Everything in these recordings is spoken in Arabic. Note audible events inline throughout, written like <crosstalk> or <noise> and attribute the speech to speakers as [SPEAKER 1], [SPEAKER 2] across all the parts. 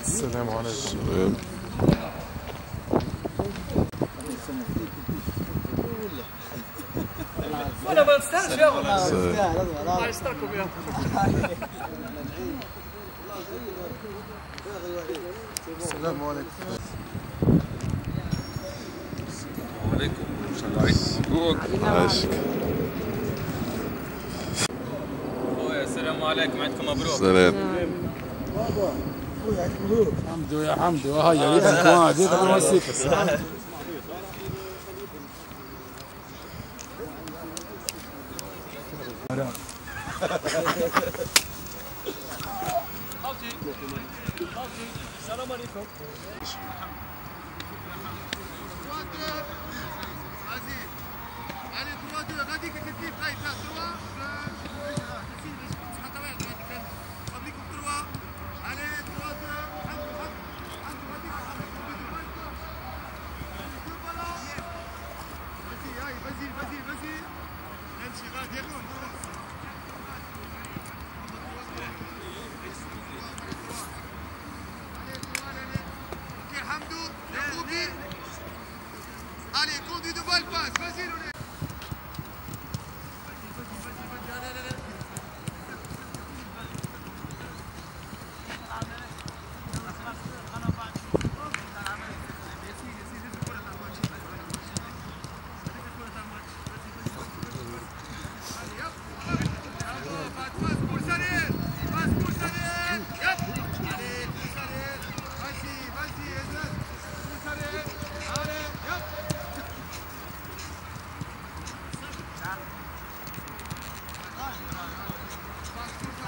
[SPEAKER 1] السلام عليكم.
[SPEAKER 2] ما يا
[SPEAKER 1] السلام عليكم
[SPEAKER 3] خويا السلام عليكم عندكم مبروك.
[SPEAKER 1] السلام.
[SPEAKER 4] حمدو <laughs> يا حمدو هيا ريتك واحد ريتك نوصيك
[SPEAKER 5] السلام عليكم Vas-y. Allez, 3-2. Radic et Ketif, là, il passe
[SPEAKER 4] droit.
[SPEAKER 5] Je...
[SPEAKER 4] Je...
[SPEAKER 5] Je... Allez, conduit de voile, passe. Vas-y,
[SPEAKER 6] Lolé.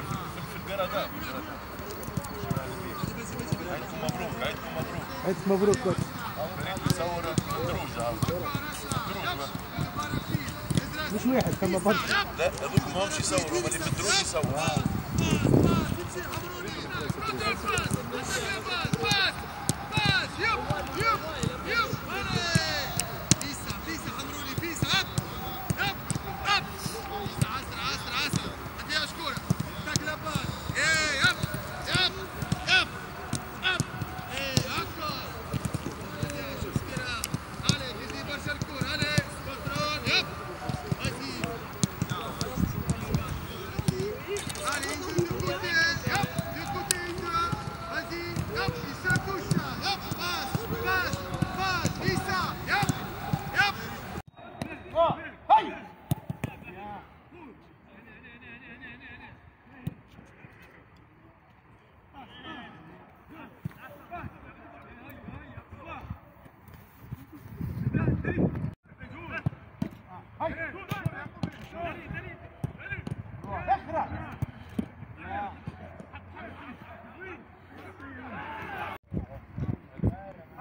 [SPEAKER 6] الأول في الدرجه عيدكم مبروك عيدكم مبروك
[SPEAKER 4] عيدكم مبروك كوتش
[SPEAKER 6] نصور الدروج الدروج
[SPEAKER 4] مش واحد كما برد
[SPEAKER 6] لا هذوك ما همش يصوروا اللي في الدروج يصوروا
[SPEAKER 5] Arda!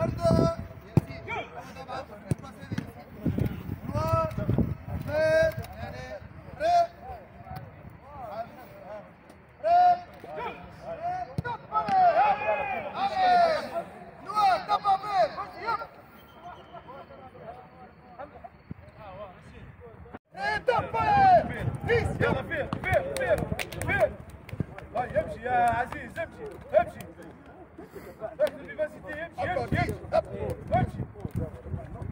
[SPEAKER 5] Arda! امشي يا عزيز امشي امشي اكتب فيفاسيتي امشي امشي امشي امشي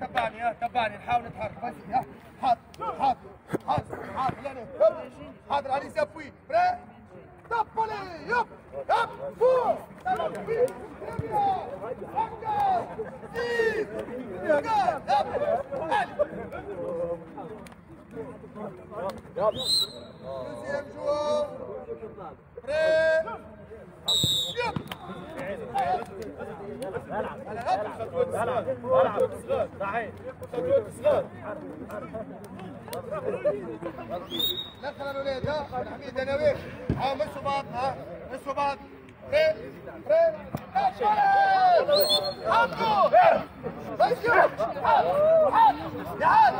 [SPEAKER 6] تبعني ها تبعني نحاول نتحرك بس حاضر حاضر حاضر حاضر يعني حاضر علي سابوي بري طبلي يب يب
[SPEAKER 5] خطوات صغار
[SPEAKER 6] لا خلال الولاد ها حميد أنا وياك ها مسوا بعض ها مسوا بعض بري بري حطوا مشوا يا عاد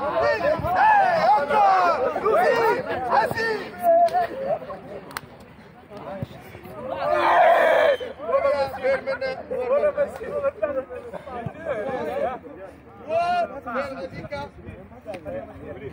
[SPEAKER 6] حسين غير منا
[SPEAKER 5] ولا بس ولا طلعنا
[SPEAKER 6] غير هذيك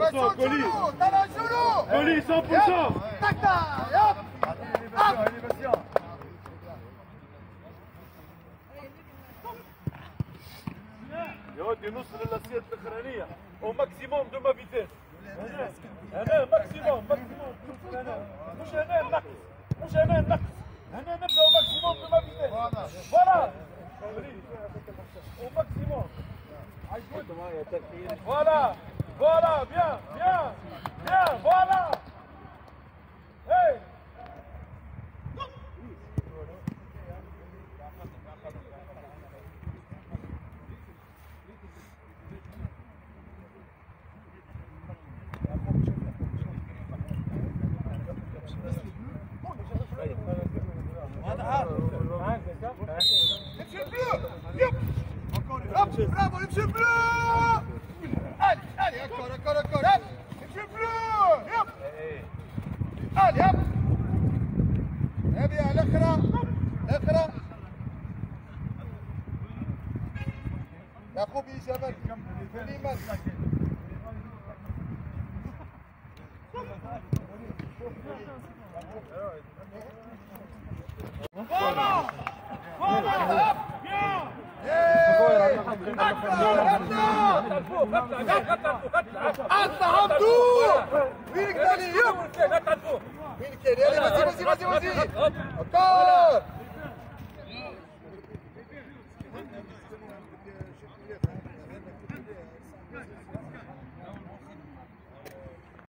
[SPEAKER 6] يبقى شو شنو ترى شنو
[SPEAKER 5] قولي 100%
[SPEAKER 6] تكتا يب أب.
[SPEAKER 5] يودي نص للاسيات الاخرانيه وماكسيموم دو ما فيتيس هنا ماكسيموم ماكسيموم هنا مش هنا نقص مش هنا نقص هنا نبداو ماكسيموم دو ما فيتيس فوالا وماكسيموم فوالا فوالا
[SPEAKER 6] Voilà, bien, bien, bien, voilà. Monsieur Bleu Monsieur Bleu يعقوب جمال عبدو وينك أكتر